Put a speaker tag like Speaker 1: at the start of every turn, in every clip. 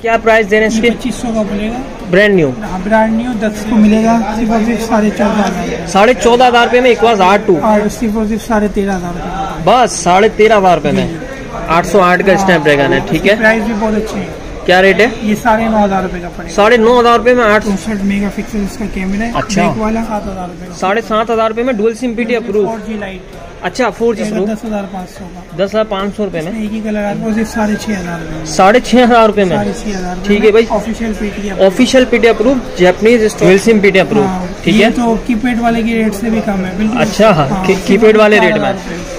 Speaker 1: क्या प्राइस दे रहे हैं इसके
Speaker 2: पच्चीस सौ का मिलेगा।
Speaker 1: ब्रांड न्यू
Speaker 2: ब्रांड न्यू दस को मिलेगा। सिर्फ़ और सिर्फ़ साढ़े चौदह हज़ार
Speaker 1: साढ़े चौदह हज़ार रुपए में एक बार आठ टू
Speaker 2: और सिर्फ़ और सिर्फ़ साढ़े तेरह हज़ार
Speaker 1: बस साढ़े तेरह हज़ार रुपए में। आठ सौ आठ का स्नैप ड्रैगन है ठीक है?
Speaker 2: प्राइस भी बहुत अच्छी है।
Speaker 1: क्या रेट है?
Speaker 2: ये साढ़े नौ हज़ार रुपये का
Speaker 1: साढ़े नौ हज़ार रुपए में आठ
Speaker 2: चौसठ मेगा पिक्सल इसका कैमरा है।
Speaker 1: अच्छा।
Speaker 2: वाला सात हज़ार रुपये
Speaker 1: साढ़े सात हज़ार रुपए में dual SIM PT approve
Speaker 2: four G lite
Speaker 1: अच्छा फोर जी
Speaker 2: दस हज़ार पाँच सौ का।
Speaker 1: दस हज़ार पाँच सौ रुपए में।
Speaker 2: एक ही कलर आता सिर्फ़ साढ़े छह हज़ार रूपए में।
Speaker 1: साढ़े छह हज़ार रुपए में।
Speaker 2: साढ़े छह हज़ार
Speaker 1: ठीक है भाई।
Speaker 2: Official PT
Speaker 1: official PT approve Japanese SIM PT approve ठीक है।
Speaker 2: तो कीपैड वाले की रेट से भी कम है
Speaker 1: अच्छा
Speaker 2: हाँ,
Speaker 1: कीपेड कीपैड वाले रेट में।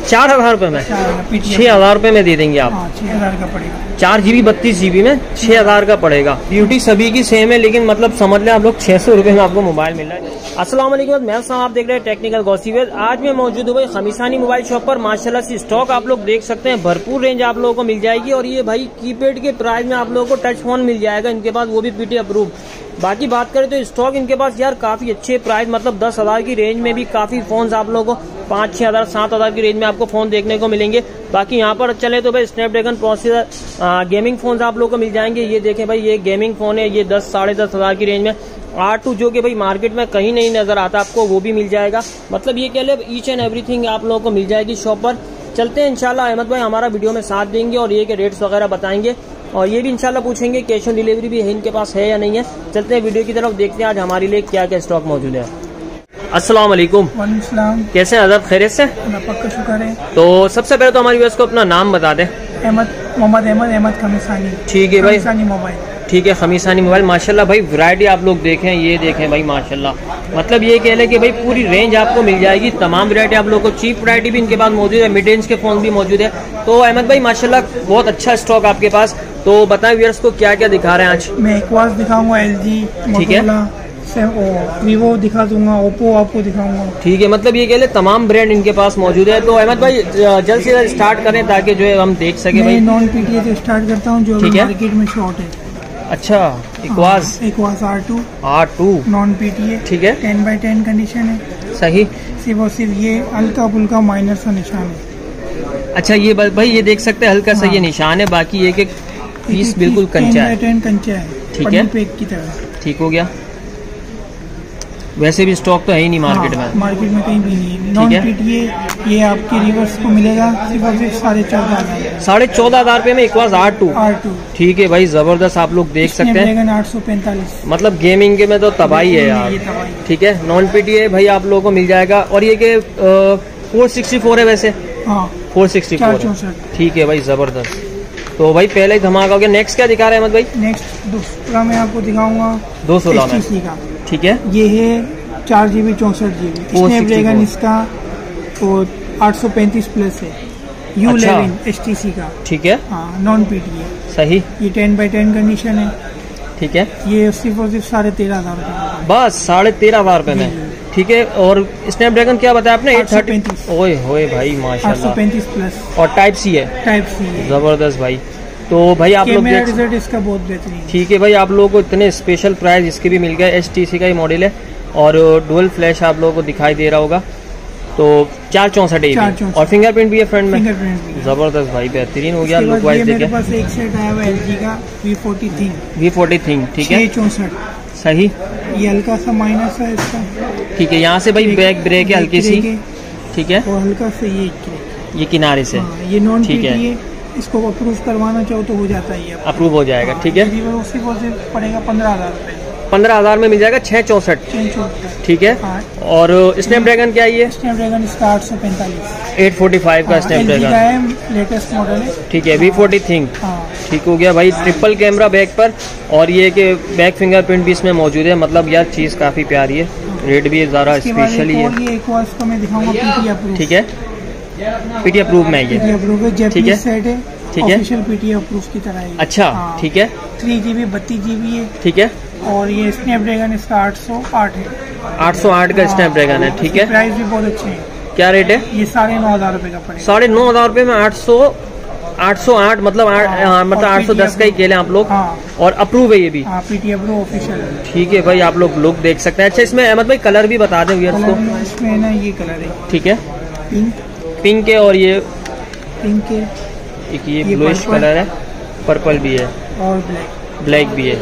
Speaker 1: चार हज़ार रुपए में?
Speaker 2: हज़ार
Speaker 1: छह हज़ार रुपए में दे देंगे आप।
Speaker 2: हाँ छह हज़ार का पड़ेगा।
Speaker 1: चार जीबी बत्तीस जीबी में छह हज़ार का पड़ेगा। ब्यूटी सभी की सेम है लेकिन मतलब समझ लें आप लोग छह सौ रुपए में आपको मोबाइल मिल रहा है। अस्सलाम वालेकुम मैं साहब आप देख रहे हैं टेक्निकल गौसीवेद आज मैं मौजूद हूँ भाई खमीसानी मोबाइल शॉप पर। माशाल्लाह से स्टॉक आप लोग देख सकते हैं भरपूर रेंज आप लोगों को मिल जाएगी। और ये भाई कीपैड के प्राइस में आप लोगों को टच फ़ोन मिल जाएगा। इनके पास वो भी पीटी अप्रूव बाकी बात करें तो स्टॉक इनके पास यार काफ़ी अच्छे प्राइस मतलब दस हज़ार की रेंज में भी काफ़ी फ़ोन आप लोगों को, पाँच, छह हज़ार, सात हज़ार की रेंज में आपको फ़ोन देखने को मिलेंगे। बाकी यहाँ पर चले तो भाई स्नैपड्रैगन प्रोसेसर गेमिंग फ़ोन आप लोगों को मिल जाएँगे। ये देखें भाई, ये गेमिंग फ़ोन है, ये दस, साढ़े दस हज़ार की रेंज में। आर टू जो कि भाई मार्केट में कहीं नहीं नज़र आता आपको, वो भी मिल जाएगा। मतलब ये कह ले ईच एंड एवरीथिंग आप लोगों को मिल जाएगी शॉप पर। चलते हैं, इंशाल्लाह अहमद भाई हमारा वीडियो में साथ देंगे और ये के रेट्स वगैरह बताएँगे। और ये भी इंशाल्लाह पूछेंगे कैश ऑन डिलीवरी भी है इनके पास है या नहीं है। चलते हैं वीडियो की तरफ़ देखते हैं आज हमारे लिए क्या क्या स्टॉक मौजूद है। अस्सलाम वालेकुम। कैसे हैं अदब खैरियत से?
Speaker 2: शुक्र है।
Speaker 1: तो सबसे पहले तो हमारे व्यूअर्स को अपना नाम बता दें।
Speaker 2: अहमद मोहम्मद अहमद अहमद खमीसानी।
Speaker 1: ठीक है भाई।
Speaker 2: खमीसानी मोबाइल।
Speaker 1: ठीक है खमीसानी मोबाइल। माशाल्लाह भाई वैरायटी आप लोग देखें ये देखें भाई माशाल्लाह। मतलब ये कह लें कि भाई पूरी रेंज आपको मिल जाएगी। तमाम वैरायटी आप लोग को चीप वैरायटी भी इनके पास मौजूद है मिड रेंज के फ़ोन भी मौजूद है। तो अहमद भाई माशाल्लाह बहुत अच्छा स्टॉक आपके पास। तो बताएँ व्यूअर्स को क्या क्या दिखा रहे हैं आज?
Speaker 2: मैं एक्वास दिखाऊँगा एल जी
Speaker 1: ठीक है।
Speaker 2: वीवो दिखा दूँगा ओप्पो आपको दिखाऊँगा।
Speaker 1: ठीक है मतलब ये कह ले तमाम ब्रांड इनके पास मौजूद है। तो अहमद भाई जल्द से जल्द स्टार्ट करें ताकि जो है हम देख सके
Speaker 2: मैं
Speaker 1: भाई।
Speaker 2: नॉन पीटीए से स्टार्ट करता हूँ जो मार्केट में शॉर्ट है।
Speaker 1: अच्छा Aquos
Speaker 2: Aquos R two
Speaker 1: R two
Speaker 2: non PTA
Speaker 1: ठीक है।
Speaker 2: टेन बाई टेन कंडीशन है।
Speaker 1: सही।
Speaker 2: सिर्फ़ और सिर्फ़ ये हल्का फुल्का माइनर सा निशान है।
Speaker 1: अच्छा ये भाई ये देख सकते हैं हल्का सा ये निशान है। बाकी एक एक पीस बिल्कुल कंचा है।
Speaker 2: कंचा है।
Speaker 1: ठीक है।
Speaker 2: पैक की तरह।
Speaker 1: ठीक हो गया। वैसे भी स्टॉक तो है ही नहीं मार्केट
Speaker 2: हाँ,
Speaker 1: में।
Speaker 2: मार्केट में कहीं भी नहीं नॉन
Speaker 1: है।
Speaker 2: पीटीए ये आपके रिवर्स को मिलेगा सिर्फ़ और सिर्फ़ साढ़े चौदह हज़ार।
Speaker 1: साढ़े चौदह हज़ार रुपए में एक बार आर टू
Speaker 2: आर टू
Speaker 1: ठीक है भाई ज़बरदस्त आप लोग देख सकते हैं।
Speaker 2: आठ सौ पैंतालीस।
Speaker 1: मतलब गेमिंग के में तो तबाही है यार। ठीक है? नॉन पीटीए भाई आप लोगों को मिल जाएगा। और ये के फोर सिक्सटी फोर है वैसे? फोर सिक्सटी फोर ठीक है भाई ज़बरदस्त। तो भाई पहले ही धमाका हो गया। नेक्स्ट क्या दिखा रहे हैं अहमद भाई?
Speaker 2: नेक्स्ट दूसरा मैं आपको दिखाऊँगा।
Speaker 1: दो सोलह में।
Speaker 2: HTC का।
Speaker 1: ठीक है।
Speaker 2: ये है चार जीबी चौसठ जी
Speaker 1: बी
Speaker 2: स्नैपड्रैगन इसका तो आठ सौ पैंतीस प्लस है। U. Eleven H T C का।
Speaker 1: ठीक है।
Speaker 2: हाँ नॉन पीटीए
Speaker 1: सही।
Speaker 2: ये टेन बाई टेन कंडीशन है।
Speaker 1: ठीक है।
Speaker 2: ये सिर्फ़ और सिर्फ़ साढ़े तेरह हज़ार रुपये
Speaker 1: बस साढ़े तेरह हज़ार रुपए में। ठीक है और स्नैपड्रैगन क्या बताया आपने? एट थर्टी ओए होए भाई माशाल्लाह।
Speaker 2: पैंतीस प्लस
Speaker 1: और टाइप सी है?
Speaker 2: टाइप सी
Speaker 1: ज़बरदस्त भाई। तो भाई आप लोग
Speaker 2: रिज़ल्ट इसका बहुत बेहतरीन
Speaker 1: ठीक है भाई आप लोगों को इतने स्पेशल प्राइस इसके भी मिल गए। एच का ही मॉडल है। और डुअल फ्लैश आप लोगों को दिखाई दे रहा होगा। तो चार चौसठ है। और फिंगरप्रिंट भी है फ्रंट में। ज़बरदस्त भाई बेहतरीन हो गया लुक वाइज देखे।
Speaker 2: एक सेट आया हुआ एल जी का वी फोर्टी
Speaker 1: थिंग ठीक है।
Speaker 2: चौसठ।
Speaker 1: सही?
Speaker 2: ये हल्का सा माइनस है इसका।
Speaker 1: ठीक है यहाँ से भाई बैक ब्रेक है हल्की सी। ठीक है।
Speaker 2: और हल्का से ये
Speaker 1: ये किनारे से।
Speaker 2: हाँ, ये नॉन
Speaker 1: ठीक है।
Speaker 2: इसको अप्रूव करवाना चाहो तो हो जाता है ये
Speaker 1: अप्रूव हो जाएगा ठीक है।
Speaker 2: उसी पड़ेगा पंद्रह हज़ार रुपये
Speaker 1: पंद्रह हज़ार में मिल जाएगा छह चौसठ।
Speaker 2: है
Speaker 1: ठीक है।
Speaker 2: हाँ।
Speaker 1: और स्नैपड्रैगन क्या है ये?
Speaker 2: स्नैपड्रैगन इसका आठ सौ पैंतालीस।
Speaker 1: एट फोर्टी फाइव का
Speaker 2: का
Speaker 1: स्नैपड्रैगन
Speaker 2: लेटेस्ट मॉडल है।
Speaker 1: ठीक है वी फोर्टी थिंक
Speaker 2: हाँ।
Speaker 1: ठीक हो गया भाई ट्रिपल कैमरा बैक पर और ये कि बैक फिंगरप्रिंट भी इसमें मौजूद है। मतलब यार चीज़ काफ़ी प्यारी है। रेट भी ज़रा
Speaker 2: इसके
Speaker 1: स्पेशल ही है। ठीक है? पीटी अप्रूव में है ये ठीक है।
Speaker 2: है।
Speaker 1: ठीक है।
Speaker 2: ऑफिशियल पीटी अप्रूव की तरह है
Speaker 1: अच्छा ठीक है।
Speaker 2: थ्री जी बी बत्तीस जी बी है।
Speaker 1: ठीक है?
Speaker 2: और ये स्नैपड्रैगन इसका आठ सौ आठ है।
Speaker 1: 808 का स्नैपड्रैगन है ठीक है?
Speaker 2: प्राइस भी बहुत अच्छे है।
Speaker 1: क्या रेट है?
Speaker 2: ये साढ़े नौ हज़ार रुपये का पड़ेगा।
Speaker 1: साढ़े नौ हज़ार रुपये में आठ सौ आठ सौ आठ मतलब आठ-
Speaker 2: हाँ,
Speaker 1: हाँ, मतलब
Speaker 2: और
Speaker 1: आठ सौ दस का ही खेले आप लोग
Speaker 2: हाँ।
Speaker 1: और अप्रूव है ये भी।
Speaker 2: हाँ पीटी अप्रूव ऑफिशियल
Speaker 1: ठीक है भाई आप लोग लुक देख सकते हैं। अच्छा इसमें अहमद भाई कलर भी बता दें व्यूअर्स को।
Speaker 2: इसमें ना ये कलर है।
Speaker 1: ठीक है।
Speaker 2: पिंक
Speaker 1: पिंक है और ये
Speaker 2: पिंक है।
Speaker 1: एक ये
Speaker 2: ये
Speaker 1: ब्लूइश कलर है। पर्पल भी है।
Speaker 2: और ब्लैक
Speaker 1: ब्लैक भी है।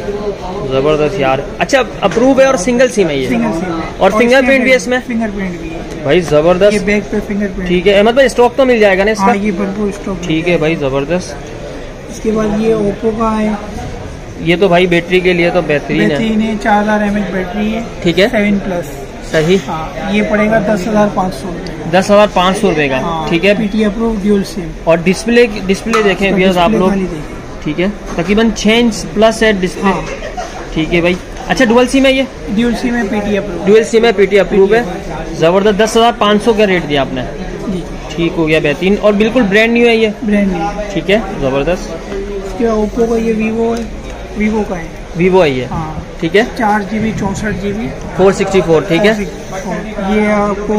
Speaker 1: ज़बरदस्त यार। अच्छा अप्रूव है और सिंगल सिम है ये।
Speaker 2: सिंगल सिम
Speaker 1: और फिंगरप्रिंट भी है इसमें?
Speaker 2: फिंगरप्रिंट भी है।
Speaker 1: भाई ज़बरदस्त।
Speaker 2: बैक पे फिंगरप्रिंट
Speaker 1: ठीक है। भाई स्टॉक तो मिल जाएगा ना इसका?
Speaker 2: हाँ ये भरपूर स्टॉक
Speaker 1: ठीक है भाई ज़बरदस्त।
Speaker 2: इसके बाद ये ओप्पो का है।
Speaker 1: ये तो भाई बैटरी के लिए तो बेहतरीन है।
Speaker 2: चार हज़ार एम बैटरी है।
Speaker 1: ठीक है।
Speaker 2: सेवन प्लस
Speaker 1: सही।
Speaker 2: हाँ ये पड़ेगा दस हज़ार पाँच सौ
Speaker 1: दस हज़ार पाँच सौ रुपए का। ठीक है।
Speaker 2: पीटी अप्रूव ड्यूल सिम
Speaker 1: और डिस्प्ले डिस्प्ले देखें व्यूअर्स आप लोग। ठीक है? तकरीबन छः इंच प्लस है डिस्प्ले
Speaker 2: हाँ।
Speaker 1: ठीक है भाई। अच्छा डुअल सिम है ये?
Speaker 2: ड्यूल सिम है पीटी अप्रूव
Speaker 1: डुअल सिम है पीटी अप्रूव है। ज़बरदस्त दस हज़ार पाँच सौ का रेट दिया आपने। ठीक हो गया बेहतरीन। और बिल्कुल ब्रांड न्यू है ये।
Speaker 2: ब्रांड न्यू
Speaker 1: ठीक है ज़बरदस्त।
Speaker 2: बाद ओप्पो का ये वीवो है? वीवो का है।
Speaker 1: वीवो है ये।
Speaker 2: हाँ।
Speaker 1: ठीक है?
Speaker 2: चार जी बी चौंसठ G B
Speaker 1: four sixty four ठीक है?
Speaker 2: ये आपको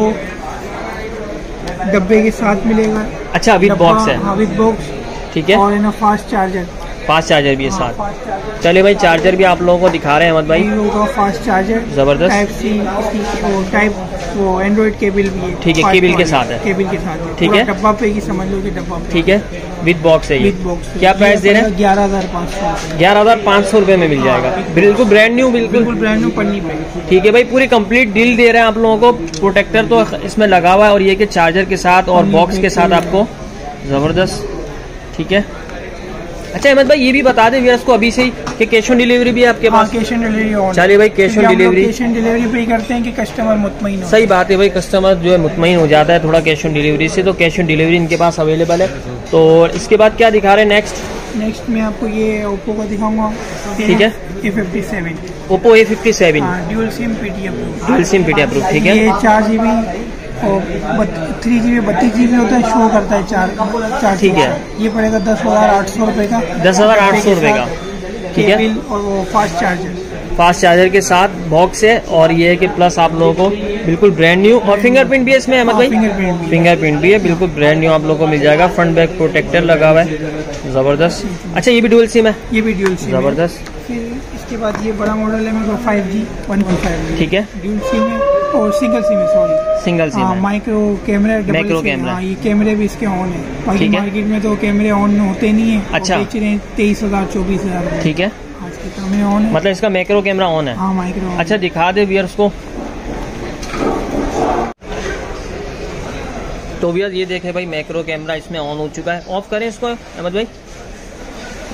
Speaker 2: डब्बे के साथ मिलेगा।
Speaker 1: अच्छा विद बॉक्स है।
Speaker 2: हाँ विद बॉक्स
Speaker 1: ठीक है?
Speaker 2: और फास्ट चार्जर
Speaker 1: पाँच चार्जर भी है
Speaker 2: हाँ,
Speaker 1: साथ।
Speaker 2: फास्ट
Speaker 1: चलिए भाई चार्जर भी आप लोगों को दिखा रहे हैं अहमद भाई।
Speaker 2: फास्ट चार्जर
Speaker 1: ज़बरदस्त।
Speaker 2: टाइप सी टाइप वो एंड्रॉइड केबल भी है।
Speaker 1: ठीक है,
Speaker 2: फास्ट
Speaker 1: केबल के साथ है।
Speaker 2: केबल के साथ है।
Speaker 1: ठीक है।
Speaker 2: डब्बा पे की समझ लो कि डब्बा
Speaker 1: ठीक है। विद बॉक्स है ये।
Speaker 2: विद बॉक्स
Speaker 1: क्या प्राइस दे रहे हैं?
Speaker 2: ग्यारह हज़ार पाँच सौ।
Speaker 1: ग्यारह हज़ार पाँच सौ रुपए में मिल जाएगा। बिल्कुल ब्रांड न्यू बिल्कुल।
Speaker 2: बिल्कुल ब्रांड न्यू पन्नी पे।
Speaker 1: ठीक है भाई पूरी कंप्लीट डील दे रहे हैं आप लोगों को। प्रोटेक्टर तो इसमें लगा हुआ है और ये कि चार्जर के साथ और बॉक्स के साथ आपको ज़बरदस्त। ठीक है। अच्छा अहमद भाई ये भी बता दें व्यूअर्स को अभी से ही कि कैश ऑन डिलीवरी भी है आपके
Speaker 2: हाँ
Speaker 1: पास।
Speaker 2: कैश ऑन डिलीवरी ऑन
Speaker 1: चलिए भाई cash on delivery
Speaker 2: cash on delivery पे करते हैं कि कस्टमर मुतमिन हो।
Speaker 1: सही बात है भाई कस्टमर जो है मुतमिन हो जाता है थोड़ा कैश ऑन डिलीवरी से तो कैश ऑन डिलीवरी इनके पास अवेलेबल है। तो इसके बाद क्या दिखा रहे हैं नेक्स्ट
Speaker 2: नेक्स्ट मैं आपको ये ओप्पो का दिखाऊँगा।
Speaker 1: ठीक है।
Speaker 2: A fifty seven
Speaker 1: Oppo A fifty seven
Speaker 2: dual SIM PT approve
Speaker 1: dual SIM PT approve ठीक है।
Speaker 2: ये चार जी बी और थ्री जी बी बत्तीस जी बी होता है शो करता है चार चार
Speaker 1: ठीक है।
Speaker 2: ये पड़ेगा दस हज़ार आठ सौ रुपये का।
Speaker 1: दस हज़ार आठ सौ रुपए का ठीक है।
Speaker 2: और वो फास्ट चार्जर
Speaker 1: फास्ट चार्जर के साथ बॉक्स है और ये है कि प्लस आप लोगों को बिल्कुल ब्रांड न्यू और फिंगरप्रिंट भी है इसमें अहमद
Speaker 2: हाँ,
Speaker 1: भाई। फिंगरप्रिंट भी है। बिल्कुल ब्रांड न्यू आप लोगों को मिल जाएगा। फ्रंट बैक प्रोटेक्टर लगा हुआ है। ज़बरदस्त। अच्छा ये भी डुअल सिम है।
Speaker 2: ये भी ड्यूल सिम
Speaker 1: ज़बरदस्त।
Speaker 2: फिर इसके बाद ये बड़ा मॉडल है मेरे को फाइव जी वन
Speaker 1: ठीक है।
Speaker 2: ड्यूल सिम है। और सिंगल सिम है sorry
Speaker 1: single SIM
Speaker 2: micro camera double
Speaker 1: camera.
Speaker 2: ये कैमरे भी इसके ऑन है. बाकी मार्केट में तो कैमरे ऑन होते नहीं है.
Speaker 1: अच्छा।
Speaker 2: बेच रहे हैं तेईस हज़ार चौबीस हज़ार
Speaker 1: ठीक है.
Speaker 2: ऑन
Speaker 1: मतलब इसका मैक्रो कैमरा ऑन है.
Speaker 2: हाँ माइक्रो
Speaker 1: अच्छा दिखा दे वियर्स को. तो वियर ये देखे भाई मैक्रो कैमरा इसमें ऑन हो चुका है. ऑफ़ करें इसको अहमद भाई.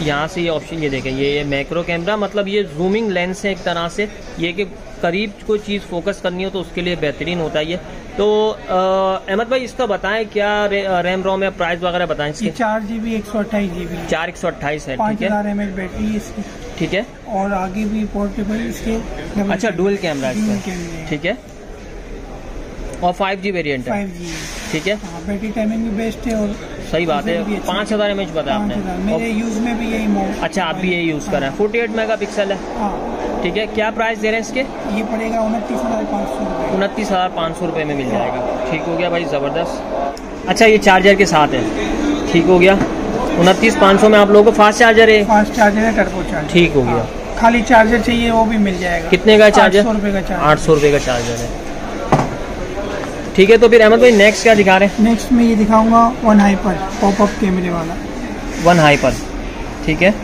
Speaker 1: यहाँ से ये ऑप्शन ये देखें. ये, ये मैक्रो कैमरा मतलब ये जूमिंग लेंस है एक तरह से. ये कि करीब कोई चीज़ फोकस करनी हो तो उसके लिए बेहतरीन होता है ये। तो अहमद भाई इसका बताएँ क्या रे, रैम रोम या प्राइस वगैरह बताएँ इसके?
Speaker 2: चार जी बी एक सौ अट्ठाईस जी बी
Speaker 1: चार एक सौ अट्ठाईस है ठीक है।
Speaker 2: एम एच बैटरी इसकी।
Speaker 1: ठीक है।
Speaker 2: और आगे भी पोर्टेबल इसके।
Speaker 1: अच्छा डुअल कैमरा इसका। ठीक है। और फाइव जी वेरियंट है। ठीक है।
Speaker 2: हाँ बैटरी टाइमिंग भी बेस्ट है और
Speaker 1: सही बात है। पाँच हज़ार एम एच बताया
Speaker 2: हज़ार। मेरे
Speaker 1: आपने
Speaker 2: यूज़ में भी यही
Speaker 1: अच्छा आप भी यही यूज़ कर रहे हैं। फोर्टी एट मेगा पिक्सल है।
Speaker 2: हाँ।
Speaker 1: ठीक है क्या प्राइस दे रहे हैं इसके?
Speaker 2: ये पड़ेगा उनतीस हज़ार पाँच सौ रुपये
Speaker 1: उनतीस हज़ार पाँच सौ रुपये में मिल जाएगा। ठीक हो गया भाई ज़बरदस्त। अच्छा ये चार्जर के साथ है। ठीक हो गया। उनतीस पाँच सौ में आप लोगों को फास्ट चार्जर है?
Speaker 2: फास्ट चार्जर है टर्बो चार्जर
Speaker 1: ठीक हो गया।
Speaker 2: खाली चार्जर चाहिए वो भी मिल जाएगा।
Speaker 1: कितने का चार्जर
Speaker 2: सौ रुपये का चार्जर
Speaker 1: आठ सौ रुपये का चार्जर है। ठीक है तो फिर अहमद भाई नेक्स्ट क्या दिखा रहे हैं?
Speaker 2: नेक्स्ट में ये दिखाऊँगा वन हाइपर पॉपअप कैमरे वाला।
Speaker 1: वन हाइपर ठीक है।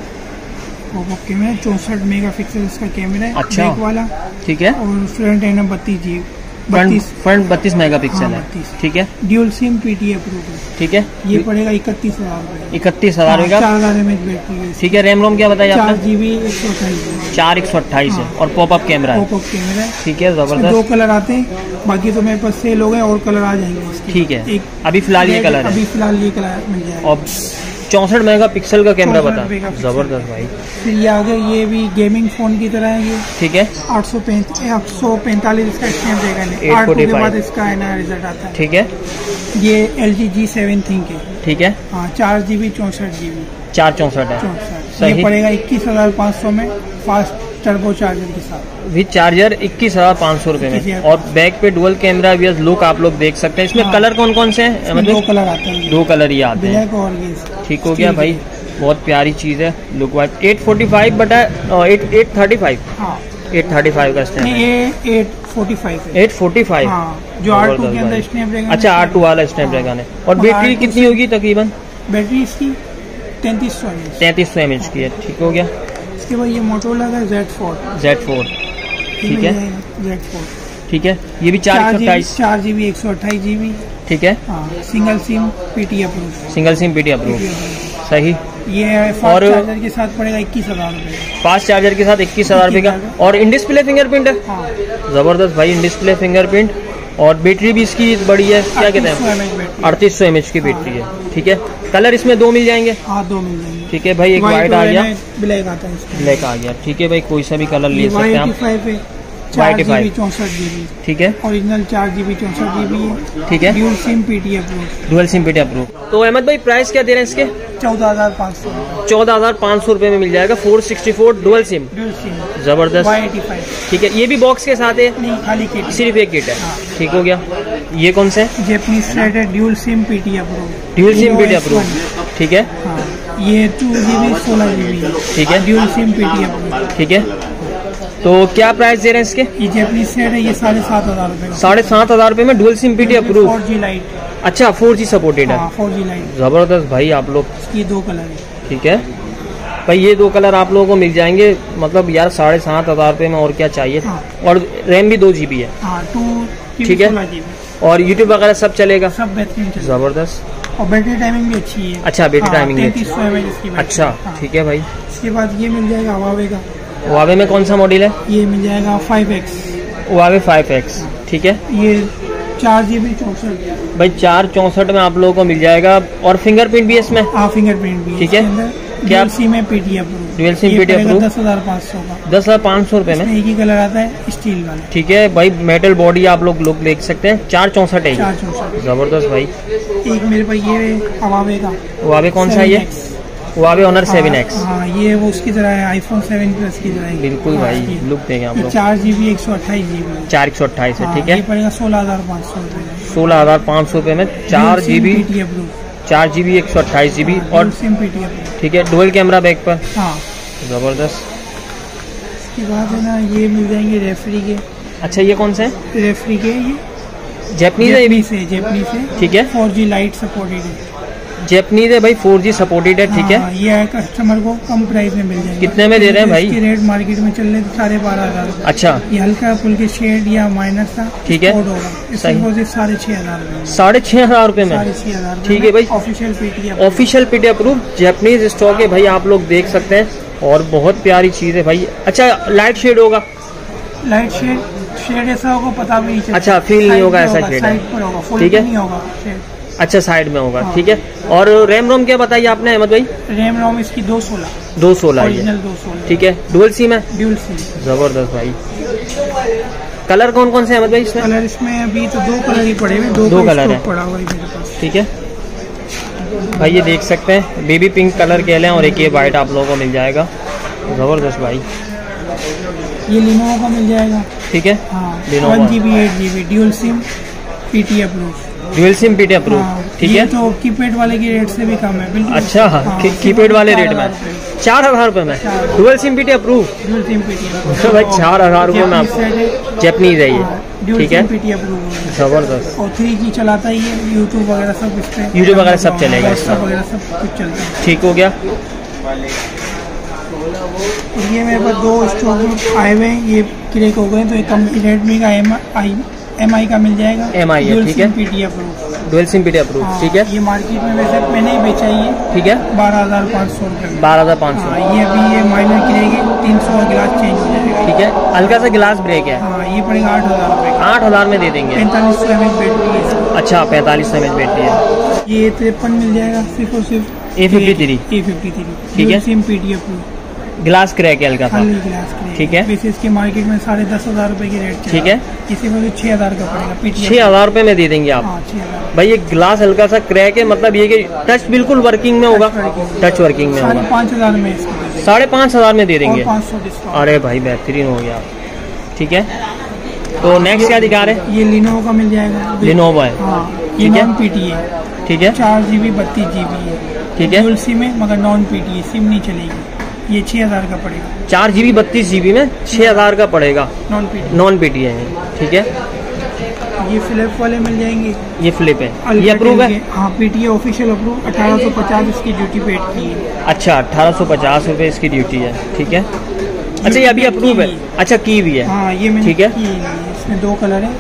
Speaker 2: पॉपअप कैमरा चौंसठ मेगा पिक्सल इसका कैमरा है
Speaker 1: अच्छा।
Speaker 2: बैक वाला।
Speaker 1: ठीक है।
Speaker 2: और फ्रंट है ना बत्तीस जी।
Speaker 1: फ्रंट
Speaker 2: बत्तीस।
Speaker 1: फ्रंट बत्तीस मेगा पिक्सल
Speaker 2: हाँ,
Speaker 1: है ठीक है।
Speaker 2: ड्यूल सिम पीटी अप्रूव है।
Speaker 1: ठीक है।
Speaker 2: ये पड़ेगा इकतीस हज़ार
Speaker 1: इकतीस हज़ार
Speaker 2: है।
Speaker 1: ठीक है रैम रोम क्या बताया
Speaker 2: चार
Speaker 1: आपने?
Speaker 2: जी बी एक सौ अट्ठाईस।
Speaker 1: चार एक सौ अट्ठाईस है।
Speaker 2: हाँ।
Speaker 1: और पॉपअप कैमरा है।
Speaker 2: पॉपअप कैमरा है।
Speaker 1: ठीक है
Speaker 2: ज़बरदस्त। दो कलर आते हैं। बाकी तो मेरे पास सेल हो गए और कलर आ जाएँगे
Speaker 1: ठीक है। अभी फ़िलहाल ये कलर है।
Speaker 2: अभी फ़िलहाल ये कलर मिल जाएगा।
Speaker 1: चौसठ मेगा पिक्सल का कैमरा
Speaker 2: 64
Speaker 1: बता। ज़बरदस्त भाई।
Speaker 2: फिर ये आ गया ये भी गेमिंग फ़ोन की तरह है ये।
Speaker 1: ठीक है।
Speaker 2: आठ सौ आठ सौ पैंतालीस इसका स्टैम्प देगा आठ के बाद इसका है ना रिज़ल्ट आता है।
Speaker 1: ठीक है।
Speaker 2: ये L G G seven ThinQ है
Speaker 1: ठीक है।
Speaker 2: हाँ चार जी बी चौंसठ जी बी
Speaker 1: चार चौसठ है।
Speaker 2: चौंसठ। ये पड़ेगा इक्कीस हज़ार पाँच सौ में। फास्ट टर्बो चार्जर के साथ।
Speaker 1: विद चार्जर इक्कीस हज़ार पाँच सौ रूपए में। और बैक पे डुअल कैमरा भी लुक आप लोग देख सकते हैं। इसमें
Speaker 2: हाँ।
Speaker 1: कलर कौन कौन से हैं?
Speaker 2: इसमें दो
Speaker 1: मतलब
Speaker 2: कलर आते हैं।
Speaker 1: दो कलर ही आते हैं। ठीक हो गया भाई। बहुत प्यारी चीज़ है। Look wise eight forty five बटा एट एट थर्टी फाइव
Speaker 2: हाँ।
Speaker 1: एट थर्टी फाइव का स्टैंड है
Speaker 2: eight forty five
Speaker 1: eight forty five
Speaker 2: हाँ जो आर टू के अंदर स्नैपड्रैगन
Speaker 1: अच्छा आर टू वाला स्नैपड्रैगन है। और
Speaker 2: हाँ,
Speaker 1: बैटरी कितनी होगी तकरीबन?
Speaker 2: बैटरी इसकी तैंतीस सौ
Speaker 1: तैंतीस सौ एम की है। ठीक हो गया।
Speaker 2: इसके बाद ये मोटोला का जेड फोर
Speaker 1: जेड फोर ठीक है।
Speaker 2: जेड फोर
Speaker 1: ठीक है। ये भी चार
Speaker 2: चार जी बी एक सौ अट्ठाईस जी बी
Speaker 1: ठीक है।
Speaker 2: हाँ single SIM PT approve
Speaker 1: single SIM PT approve सही।
Speaker 2: ये फास्ट
Speaker 1: और-
Speaker 2: चार्जर के साथ पड़ेगा इक्कीस हज़ार रुपये।
Speaker 1: फास्ट चार्जर के साथ इक्कीस हज़ार रुपये का। और इन डिस्प्ले फिंगरप्रिंट है।
Speaker 2: हाँ।
Speaker 1: ज़बरदस्त भाई इन डिस्प्ले फिंगरप्रिंट और बैटरी भी इसकी बड़ी है। क्या कहते हैं?
Speaker 2: हैं
Speaker 1: अड़तीस सौ एम एच की बैटरी है। ठीक है। कलर इसमें दो मिल जाएँगे?
Speaker 2: हाँ दो मिल जाएँगे।
Speaker 1: ठीक है भाई एक वाइट आ गया।
Speaker 2: ब्लैक आता है
Speaker 1: ब्लैक आ गया। ठीक है भाई कोई सा भी कलर ले सकते हैं
Speaker 2: एटी
Speaker 1: आप
Speaker 2: फाइव है चौंसठ जी बी
Speaker 1: ठीक है।
Speaker 2: ओरिजिनल चार जी बी चौंसठ जी बी है।
Speaker 1: ठीक है
Speaker 2: dual SIM PT approve
Speaker 1: dual SIM PT approve तो अहमद भाई प्राइस क्या दे रहे हैं इसके?
Speaker 2: चौदह हज़ार पाँच सौ।
Speaker 1: चौदह हज़ार पाँच सौ रुपये में मिल जाएगा। Four sixty four dual SIM ज़बरदस्त। ठीक है। ये भी बॉक्स के साथ है?
Speaker 2: नहीं खाली किट
Speaker 1: सिर्फ़ एक किट है। ठीक हो गया। ये कौन सा? है
Speaker 2: जेपनीज सेट है dual SIM PT approve
Speaker 1: dual SIM PT approve ठीक है।
Speaker 2: हाँ। ये टू जी बी सोलह जी बी
Speaker 1: ठीक है।
Speaker 2: ड्यूल सिम पीटी अप्रूव
Speaker 1: ठीक है। तो क्या प्राइस दे रहे हैं इसके?
Speaker 2: ये जेपनीज सेट है ये साढ़े सात हज़ार रुपये का।
Speaker 1: साढ़े सात हज़ार रुपये में dual SIM PT approve
Speaker 2: four G lite
Speaker 1: अच्छा फोर जी सपोर्टेड है
Speaker 2: हाँ फोर जी लाइट
Speaker 1: ज़बरदस्त भाई आप लोग।
Speaker 2: दो कलर है।
Speaker 1: ठीक है। भाई ये दो कलर आप लोगों को मिल जाएँगे। मतलब यार साढ़े सात हज़ार रुपये में और क्या चाहिए?
Speaker 2: हाँ।
Speaker 1: और रैम भी दो है। ठीक हाँ। है।
Speaker 2: सोलह जी बी
Speaker 1: और यूट्यूब वगैरह सब चलेगा?
Speaker 2: सब बेहतरीन
Speaker 1: ज़बरदस्त।
Speaker 2: और बैटरी टाइमिंग भी अच्छी है।
Speaker 1: अच्छा, बैटरी टाइमिंग भी
Speaker 2: एम इसकी
Speaker 1: अच्छा
Speaker 2: हाँ।
Speaker 1: ठीक है भाई।
Speaker 2: इसके बाद ये मिल जाएगा हवावे का।
Speaker 1: वावे में कौन सा मॉडल है?
Speaker 2: ये मिल जाएगा five X
Speaker 1: Huawei five X ठीक है?
Speaker 2: ये चार जी बी चौसठ।
Speaker 1: भाई चार चौसठ में आप लोगों को मिल जाएगा और फिंगरप्रिंट भी इसमें?
Speaker 2: हाँ फिंगरप्रिंट भी
Speaker 1: ठीक है। क्या-
Speaker 2: सी में पीटी अप्रूव? दस हज़ार पाँच सौ का।
Speaker 1: दस हज़ार पाँच सौ रुपये में?
Speaker 2: एक ही कलर आता है स्टील वाला।
Speaker 1: ठीक है भाई मेटल बॉडी आप लोग लोग देख सकते हैं। चार चौसठ है
Speaker 2: चार।
Speaker 1: ज़बरदस्त भाई।
Speaker 2: एक मेरे पास ये हवावे का।
Speaker 1: वावे कौन सा है ये?
Speaker 2: 7X
Speaker 1: वावे ऑनर सेवन
Speaker 2: हाँ,
Speaker 1: एक्स
Speaker 2: हाँ ये वो उसकी तरह है आईफोन सेवन प्लस की तरह है।
Speaker 1: बिल्कुल
Speaker 2: हाँ,
Speaker 1: भाई लुक देंगे आप लोग।
Speaker 2: चार जी बी एक सौ अट्ठाईस जी बी
Speaker 1: चार एक सौ अट्ठाईस है ठीक है?
Speaker 2: पड़ेगा सोलह हज़ार पाँच सौ
Speaker 1: सोलह हज़ार पाँच सौ रुपये में चार जी बी चार जी बी एक सौ अट्ठाईस जी बी और ठीक है डुअल कैमरा बैक पर।
Speaker 2: हाँ।
Speaker 1: ज़बरदस्त।
Speaker 2: इसके बाद है ना ये मिल जाएँगे रेफरी के।
Speaker 1: अच्छा ये कौन सा? है
Speaker 2: रेफरी के ये।
Speaker 1: जैपनीज है ये भी?
Speaker 2: से जेपनी से
Speaker 1: ठीक है।
Speaker 2: फोर जी लाइट सपोर्टेड है।
Speaker 1: जैपनीज है भाई फोर जी सपोर्टेड है ठीक है?
Speaker 2: हाँ, ये है कस्टमर को कम प्राइस में मिल जाएगा।
Speaker 1: कितने में दे रहे हैं भाई?
Speaker 2: इसके रेट मार्केट में चल रहे थे साढ़े बारह हज़ार
Speaker 1: अच्छा।
Speaker 2: ये हल्का फुल के शेड या माइनस था
Speaker 1: ठीक है।
Speaker 2: साढ़े छह हज़ार
Speaker 1: साढ़े छह हज़ार रुपये में? ठीक है भाई।
Speaker 2: Official PT
Speaker 1: official PT approve Japanese stock है भाई आप लोग देख सकते हैं। और बहुत प्यारी चीज़ है भाई। अच्छा लाइट शेड होगा।
Speaker 2: लाइट शेड शेड ऐसा होगा पता भी नहीं
Speaker 1: अच्छा, फील नहीं होगा ऐसा है।
Speaker 2: होगा
Speaker 1: ठीक है। अच्छा साइड में होगा
Speaker 2: हाँ।
Speaker 1: ठीक है? और रैम रोम क्या बताइए आपने अहमद भाई?
Speaker 2: रैम रोम इसकी दो सोलह।
Speaker 1: दो सोलह
Speaker 2: दो
Speaker 1: ठीक है? डुअल सिम है?
Speaker 2: ड्यूल सिम
Speaker 1: ज़बरदस्त भाई। कलर कौन कौन से अहमद भाई इसमें?
Speaker 2: कलर इसमें अभी तो दो कलर ही पड़े हुए दो,
Speaker 1: दो कलर है।
Speaker 2: पड़ा हुआ मेरे पास।
Speaker 1: ठीक है? भाई ये देख सकते हैं बेबी पिंक कलर के लें और एक ये वाइट आप लोगों को मिल जाएगा। ज़बरदस्त भाई।
Speaker 2: ये लिनोवो का मिल जाएगा।
Speaker 1: ठीक है?
Speaker 2: हाँ। One G B eight G B dual SIM PT approve
Speaker 1: dual SIM PT approve
Speaker 2: हाँ,
Speaker 1: ठीक है?
Speaker 2: तो कीपैड वाले के रेट से भी कम है बिल्कुल।
Speaker 1: अच्छा
Speaker 2: हाँ,
Speaker 1: कीपैड वाले रेट में। चार हज़ार रुपये में। Dual SIM PT approve
Speaker 2: dual SIM PT
Speaker 1: भाई चार हज़ार रुपये में आपको जैपनीज है। ये ठीक है?
Speaker 2: सिम अप्रूव
Speaker 1: ज़बरदस्त।
Speaker 2: और थ्री जी चलाता ही है यूट्यूब वगैरह सब इस पे।
Speaker 1: YouTube वगैरह सब चलेगा इसमें।
Speaker 2: वगैरह सब कुछ चलता है।
Speaker 1: ठीक हो गया।
Speaker 2: और ये मेरे पास दो स्टॉक आए हुए हैं ये क्रेक हो गए तो एक कंपनी रेडमी का आई एम आई का मिल जाएगा।
Speaker 1: MI है, ठीक है।
Speaker 2: Approve
Speaker 1: dual SIM PT approve ठीक है।
Speaker 2: ये मार्केट में वैसे मैंने ही बेचा ही है।
Speaker 1: ठीक है।
Speaker 2: बारह हज़ार पाँच सौ रुपये
Speaker 1: बारह हज़ार पाँच
Speaker 2: हाँ
Speaker 1: सौ
Speaker 2: ये अभी ये माइनर गिरेगी तीन सौ का गिलास चेंज हो जाएगा।
Speaker 1: ठीक है हल्का सा गिलास ब्रेक है।
Speaker 2: हाँ ये पड़ेगा आठ हज़ार रुपये
Speaker 1: आठ हज़ार में दे देंगे।
Speaker 2: पैंतालीस सौ एम एच बैटरी है
Speaker 1: अच्छा पैंतालीस सौ एम एच बैटरी है।
Speaker 2: ये तिरपन मिल जाएगा सिर्फ़ और सिर्फ़
Speaker 1: A53
Speaker 2: ए फिफ्टी थ्री
Speaker 1: ठीक है।
Speaker 2: SIM P T approve
Speaker 1: glass crack है हल्का सा। ठीक है।
Speaker 2: वैसे इसके मार्केट में साढ़े दस हज़ार रूपए की रेट
Speaker 1: ठीक है।
Speaker 2: इसी वजह छह हज़ार का पड़ेगा
Speaker 1: छह हज़ार रूपए में दे देंगे आप।
Speaker 2: हाँ
Speaker 1: भाई ये गिलास हल्का सा क्रैक है मतलब ये कि टच बिल्कुल वर्किंग में होगा। टच वर्किंग में होगा।
Speaker 2: पाँच हज़ार में
Speaker 1: साढ़े पाँच हज़ार में दे देंगे। अरे भाई बेहतरीन हो गया। ठीक है। तो नेक्स्ट क्या दिखा रहे?
Speaker 2: ये लिनोवो का मिल जाएगा।
Speaker 1: लिनोवा है।
Speaker 2: हाँ ये
Speaker 1: ठीक है।
Speaker 2: नॉन पीटी है
Speaker 1: ठीक है।
Speaker 2: चार जीबी बत्तीस जीबी है।
Speaker 1: ठीक है।
Speaker 2: सिम है मगर नॉन पीटी है सिम नहीं चलेगी। ये छह हज़ार का पड़ेगा।
Speaker 1: चार जीबी बत्तीस जीबी में छह हज़ार का पड़ेगा।
Speaker 2: नॉन पीटी
Speaker 1: नॉन पीटी है ठीक है?
Speaker 2: ये फ्लिप वाले मिल जाएँगे।
Speaker 1: ये फ्लिप है। ये अप्रूव है?
Speaker 2: हाँ पीटीए ऑफिशियल अप्रूव अठारह सौ पचास इसकी ड्यूटी पेड की है।
Speaker 1: अच्छा अठारह सौ पचास रुपये इसकी ड्यूटी है ठीक है? अच्छा ये अभी अप्रूव है। अच्छा की भी है
Speaker 2: हाँ ये
Speaker 1: ठीक है,
Speaker 2: इसमें दो कलर है।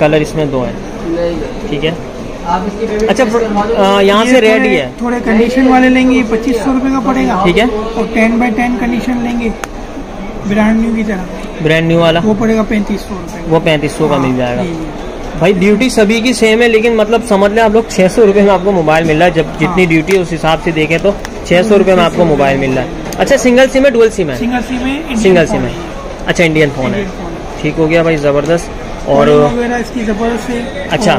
Speaker 1: कलर इसमें दो है ठीक है? अच्छा यहाँ से रेड ही है।
Speaker 2: थोड़े कंडीशन वाले लेंगे पच्चीस सौ रुपये का पड़ेगा।
Speaker 1: ठीक है।
Speaker 2: और टेन बाई टेन कंडीशन लेंगे ब्रांड न्यू की तरह।
Speaker 1: ब्रांड न्यू वाला।
Speaker 2: वो पड़ेगा पैंतीस सौ
Speaker 1: वो पैंतीस सौ का मिल जाएगा।
Speaker 2: जी, जी।
Speaker 1: भाई ड्यूटी सभी की सेम है लेकिन मतलब समझ लें आप लोग छह सौ रुपये में आपको मोबाइल मिल रहा है। जब जितनी
Speaker 2: हाँ।
Speaker 1: ड्यूटी है उस हिसाब से देखें तो छह सौ रुपये में आपको मोबाइल मिल रहा है। अच्छा सिंगल सिम है डुअल सिम है?
Speaker 2: सिंगल सिम है
Speaker 1: सिंगल सिम है। अच्छा है।
Speaker 2: इंडियन फ़ोन है।
Speaker 1: ठीक हो गया भाई ज़बरदस्त। और
Speaker 2: वगैरह इसकी ज़बरदस्त है।
Speaker 1: अच्छा।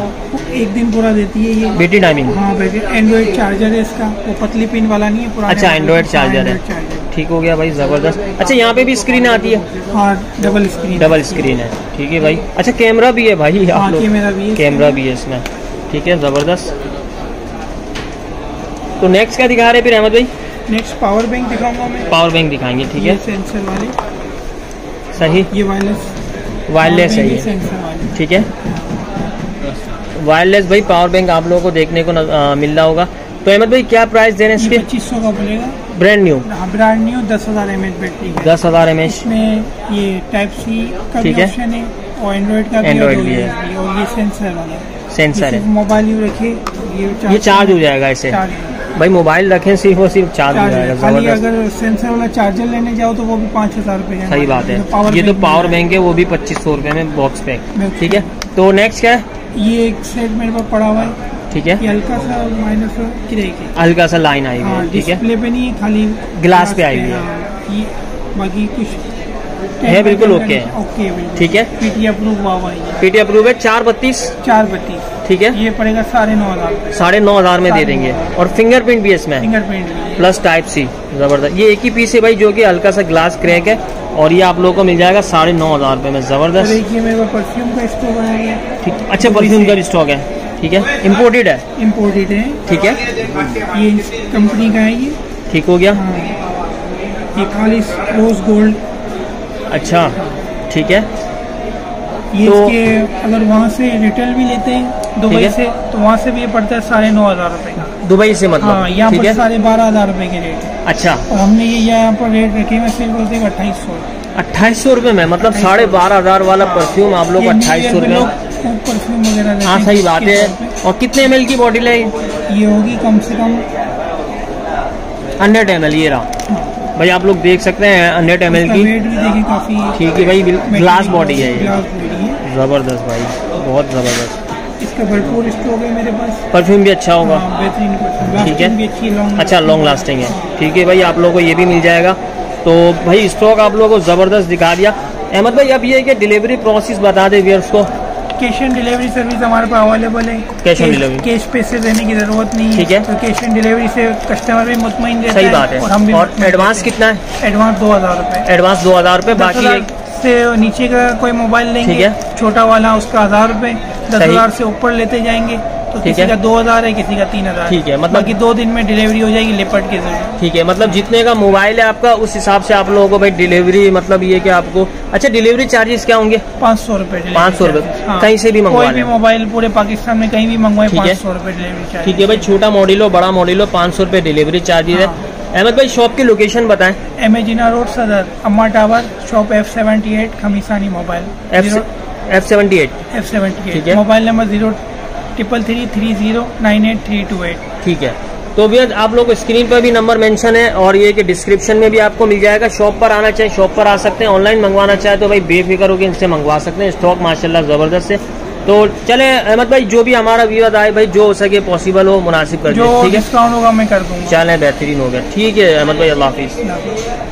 Speaker 2: एक दिन पूरा देती है ये।
Speaker 1: बेटी टाइमिंग
Speaker 2: हाँ वैसे एंड्रॉइड चार्जर है इसका। वो पतली पिन वाला नहीं है पुराने
Speaker 1: अच्छा,
Speaker 2: का।
Speaker 1: चार्जर है। ठीक हो गया भाई ज़बरदस्त। अच्छा यहाँ पे भी स्क्रीन आती है।
Speaker 2: हाँ डबल स्क्रीन
Speaker 1: डबल स्क्रीन है। ठीक है भाई। अच्छा कैमरा भी है भाई
Speaker 2: हाँ
Speaker 1: आप लोग।
Speaker 2: कैमरा भी है
Speaker 1: कैमरा भी है इसमें। ठीक है ज़बरदस्त। तो नेक्स्ट क्या दिखा रहे फिर अहमद भाई?
Speaker 2: नेक्स्ट पावर बैंक दिखाऊँगा मैं।
Speaker 1: पावर बैंक दिखाएँगे ठीक है।
Speaker 2: सेंसर वाले।
Speaker 1: सही।
Speaker 2: ये वायरलेस
Speaker 1: वायरलेस है ये। ठीक है? वायरलेस भाई पावर बैंक आप लोगों को देखने को न- आ, मिल रहा होगा। तो अहमद भाई क्या प्राइस दे रहे हैं इसके?
Speaker 2: पच्चीस सौ का बोलेगा।
Speaker 1: ब्रांड न्यू
Speaker 2: ब्रांड न्यू दस हज़ार एम एच बैटरी
Speaker 1: दस हज़ार एम
Speaker 2: इसमें ये टाइप सी का
Speaker 1: ठीक है।
Speaker 2: और एंड्रॉइड का भी
Speaker 1: भी है।
Speaker 2: और ये सेंसर वाला।
Speaker 1: सेंसर है।
Speaker 2: मोबाइल यू रखिए ये
Speaker 1: चार्ज हो जाएगा
Speaker 2: चार्ज
Speaker 1: भाई मोबाइल रखें सिर्फ़ और सिर्फ़ चार्ज।
Speaker 2: खाली अगर सेंसर वाला चार्जर लेने जाओ तो वो भी पाँच हज़ार रुपये
Speaker 1: सही बात है। ये तो पावर बैंक है। वो भी पच्चीस सौ रुपये में बॉक्स पैक ठीक है? तो नेक्स्ट क्या है?
Speaker 2: ये एक सेट मेरे पास पड़ा हुआ है।
Speaker 1: ठीक है।
Speaker 2: हल्का सा माइनस
Speaker 1: हल्का सा लाइन आई हुई
Speaker 2: हाँ
Speaker 1: है ठीक है?
Speaker 2: पे नहीं खाली
Speaker 1: ग्लास पे आई हुई है।
Speaker 2: हाँ, बाकी कुछ
Speaker 1: है बिल्कुल ओके है।
Speaker 2: ओके
Speaker 1: ठीक है?
Speaker 2: पीटी अप्रूव हुआ हुआ है
Speaker 1: पीटी अप्रूव है चार बत्तीस?
Speaker 2: चार बत्तीस।
Speaker 1: ठीक है?
Speaker 2: ये पड़ेगा साढ़े नौ हज़ार।
Speaker 1: साढ़े नौ हज़ार में दे देंगे। और फिंगरप्रिंट भी है इसमें।
Speaker 2: फिंगरप्रिंट
Speaker 1: प्लस टाइप सी ज़बरदस्त। ये एक ही पीस है भाई जो कि हल्का सा ग्लास क्रैक है। और ये आप लोगों को मिल जाएगा साढ़े नौ हज़ार रुपये में ज़बरदस्त।
Speaker 2: देखिए मेरे परफ्यूम का स्टॉक आया
Speaker 1: ठीक अच्छा परफ्यूम का स्टॉक है। ठीक है? इम्पोर्टेड है?
Speaker 2: इम्पोर्टेड है।
Speaker 1: ठीक है?
Speaker 2: ये कंपनी का है ये।
Speaker 1: ठीक हो गया।
Speaker 2: हाँ। ये खाली रोज गोल्ड
Speaker 1: अच्छा। ठीक है?
Speaker 2: ये
Speaker 1: तो-
Speaker 2: इसके अगर वहाँ से रिटेल भी लेते हैं दुबई
Speaker 1: है।
Speaker 2: से तो वहाँ से भी ये पड़ता है साढ़े नौ हज़ार रुपये का।
Speaker 1: दुबई से
Speaker 2: हाँ
Speaker 1: मतलब
Speaker 2: यहाँ पर साढ़े बारह हज़ार रुपये के रेट
Speaker 1: अच्छा।
Speaker 2: और हमने ये यहाँ पर रेट रखे हुए सिर्फ़ बोलते हैं अट्ठाईस सौ।
Speaker 1: अट्ठाईस सौ रुपये में मतलब साढ़े बारह हज़ार वाला परफ्यूम आप लोग अट्ठाईस सौ रुपये
Speaker 2: परफ्यूम वगैरह
Speaker 1: हाँ सही बात है। और कितने एम की बॉटल है
Speaker 2: ये? होगी कम से कम
Speaker 1: हंड्रेड एम ये रहा।
Speaker 2: हाँ,
Speaker 1: भाई आप लोग देख सकते हैं हंड्रेड एम की। ठीक है भाई ग्लास बॉडी है ये।
Speaker 2: है
Speaker 1: ज़बरदस्त भाई बहुत ज़बरदस्त।
Speaker 2: इसका भरपूर स्टॉक है मेरे पास।
Speaker 1: परफ्यूम भी अच्छा होगा।
Speaker 2: हाँ,
Speaker 1: ठीक है।
Speaker 2: अच्छी लॉन्ग
Speaker 1: लास्टिंग है। ठीक है भाई आप लोगों को ये भी मिल जाएगा। तो भाई स्टॉक आप लोगों को ज़बरदस्त दिखा दिया। अहमद भाई अब ये कि डिलीवरी प्रोसेस बता दे व्यर्स को।
Speaker 2: कैश ऑन डिलीवरी सर्विस हमारे पास अवेलेबल है।
Speaker 1: Cash on delivery।
Speaker 2: कैश पैसे देने की ज़रूरत नहीं है।
Speaker 1: ठीक है।
Speaker 2: तो कैश ऑन डिलीवरी से कस्टमर भी मुतमिन रहता
Speaker 1: सही बात है।
Speaker 2: और हम भी
Speaker 1: और एडवांस कितना है।
Speaker 2: एडवांस दो हज़ार रुपए।
Speaker 1: एडवांस दो हज़ार रुपये बाकी
Speaker 2: से नीचे का कोई मोबाइल
Speaker 1: ठीक
Speaker 2: लेंगे
Speaker 1: है।
Speaker 2: छोटा वाला उसका हज़ार रूपए दस हज़ार से ऊपर लेते जाएँगे तो
Speaker 1: ठीक
Speaker 2: किसी
Speaker 1: है।
Speaker 2: का दो हज़ार है किसी का तीन हज़ार।
Speaker 1: ठीक है, मतलब-
Speaker 2: बाकी दो दिन में डिलीवरी हो जाएगी लिपट के ज़रूर
Speaker 1: ठीक है मतलब जितने का मोबाइल है आपका उस हिसाब से आप लोगों को भाई डिलीवरी मतलब ये कि आपको अच्छा डिलीवरी चार्जेस क्या होंगे?
Speaker 2: पाँच सौ रुपए delivery
Speaker 1: 500 रुपए,
Speaker 2: charges।
Speaker 1: कहीं से भी
Speaker 2: कोई भी मोबाइल पूरे पाकिस्तान में कहीं भी मंगवाए पाँच सौ रुपए डिलीवरी चार्ज
Speaker 1: ठीक है भाई छोटा मॉडल हो बड़ा मॉडल हो पाँच सौ रुपये डिलीवरी चार्जेस है। अहमद भाई शॉप की लोकेशन बताएँ।
Speaker 2: M A Jinnah road Saddar Amma tower shop F seventy eight Khamisani mobile
Speaker 1: F seventy eight
Speaker 2: F seventy eight mobile number zero triple three three zero nine eight three two eight
Speaker 1: ठीक है। तो भैया आप लोग screen पर भी number mention है और ये कि डिस्क्रिप्शन में भी आपको मिल जाएगा। शॉप पर आना चाहे शॉप पर आ सकते हैं ऑनलाइन मंगवाना चाहे तो भाई बेफिक्र होकर इनसे मंगवा सकते हैं। स्टॉक माशाल्लाह ज़बरदस्त है। तो चले अहमद भाई जो भी हमारा विवाद आए भाई जो हो सके पॉसिबल हो मुनासिब कर
Speaker 2: जो
Speaker 1: दे ठीक है?
Speaker 2: डिस्काउंट होगा मैं कर दूँगा।
Speaker 1: चले बेहतरीन हो गया। ठीक है अहमद भाई
Speaker 2: अल्लाह हाफिज़।